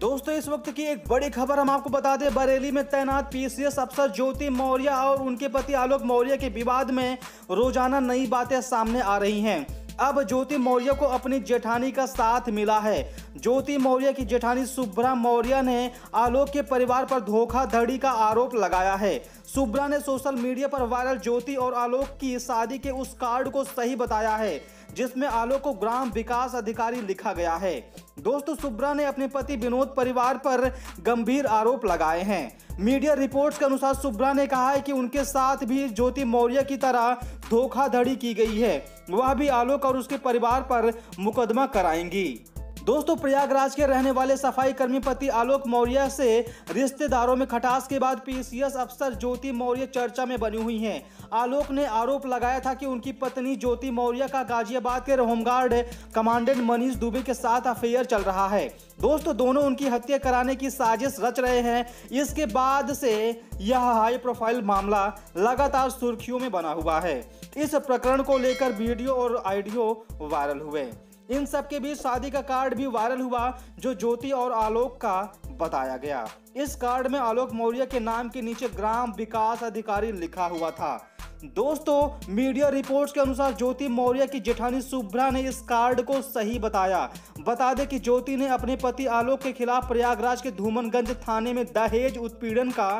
दोस्तों, इस वक्त की एक बड़ी खबर हम आपको बता दें, बरेली में तैनात पीसीएस अफसर ज्योति मौर्य और उनके पति आलोक मौर्य के विवाद में रोज़ाना नई बातें सामने आ रही हैं। अब ज्योति मौर्य को अपनी जेठानी का साथ मिला है। ज्योति मौर्य की जेठानी सुभ्रा मौर्य ने आलोक के परिवार पर धोखाधड़ी का आरोप लगाया है। सुब्रा ने सोशल मीडिया पर वायरल ज्योति और आलोक की शादी के उस कार्ड को सही बताया है, जिसमें आलोक को ग्राम विकास अधिकारी लिखा गया है। दोस्तों सुब्रा ने अपने पति विनोद परिवार पर गंभीर आरोप लगाए हैं। मीडिया रिपोर्ट्स के अनुसार सुब्रा ने कहा है कि उनके साथ भी ज्योति मौर्य की तरह धोखाधड़ी की गई है। वह भी आलोक और उसके परिवार पर मुकदमा कराएँगी। दोस्तों, प्रयागराज के रहने वाले सफ़ाई कर्मी पति आलोक मौर्य से रिश्तेदारों में खटास के बाद पीसीएस अफसर ज्योति मौर्य चर्चा में बनी हुई हैं। आलोक ने आरोप लगाया था कि उनकी पत्नी ज्योति मौर्य का गाजियाबाद के होमगार्ड कमांडेंट मनीष दुबे के साथ अफेयर चल रहा है। दोस्तों, दोनों उनकी हत्या कराने की साजिश रच रहे हैं। इसके बाद से यह हाई प्रोफ़ाइल मामला लगातार सुर्खियों में बना हुआ है। इस प्रकरण को लेकर वीडियो और ऑडियो वायरल हुए। इन सब के बीच शादी का कार्ड भी वायरल हुआ, जो ज्योति और आलोक का बताया गया। इस कार्ड में आलोक मौर्य के नाम के नीचे ग्राम विकास अधिकारी लिखा हुआ था। दोस्तों, मीडिया रिपोर्ट्स के अनुसार ज्योति मौर्य की जेठानी शुभ्रा ने इस कार्ड को सही बताया। बता दें कि ज्योति ने अपने पति आलोक के खिलाफ प्रयागराज के धूमनगंज थाने में दहेज उत्पीड़न का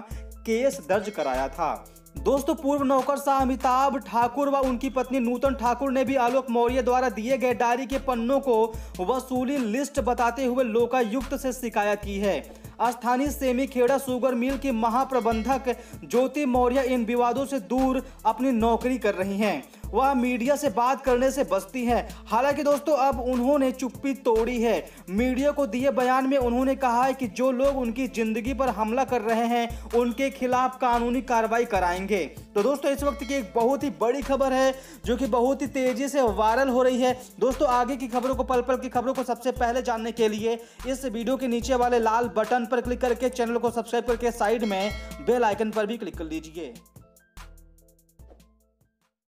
केस दर्ज कराया था। दोस्तों, पूर्व नौकर शाह अमिताभ ठाकुर व उनकी पत्नी नूतन ठाकुर ने भी आलोक मौर्य द्वारा दिए गए डायरी के पन्नों को वसूली लिस्ट बताते हुए लोकायुक्त से शिकायत की है। स्थानीय सेमी खेड़ा सुगर मिल के महाप्रबंधक ज्योति मौर्य इन विवादों से दूर अपनी नौकरी कर रही हैं। वह मीडिया से बात करने से बचती हैं। हालाँकि दोस्तों, अब उन्होंने चुप्पी तोड़ी है। मीडिया को दिए बयान में उन्होंने कहा है कि जो लोग उनकी ज़िंदगी पर हमला कर रहे हैं, उनके खिलाफ कानूनी कार्रवाई कराएँगे। तो दोस्तों, इस वक्त की एक बहुत ही बड़ी खबर है, जो कि बहुत ही तेज़ी से वायरल हो रही है। दोस्तों, आगे की खबरों को पल पल की खबरों को सबसे पहले जानने के लिए इस वीडियो के नीचे वाले लाल बटन पर क्लिक करके चैनल को सब्सक्राइब करके साइड में बेल आइकन पर भी क्लिक कर लीजिए।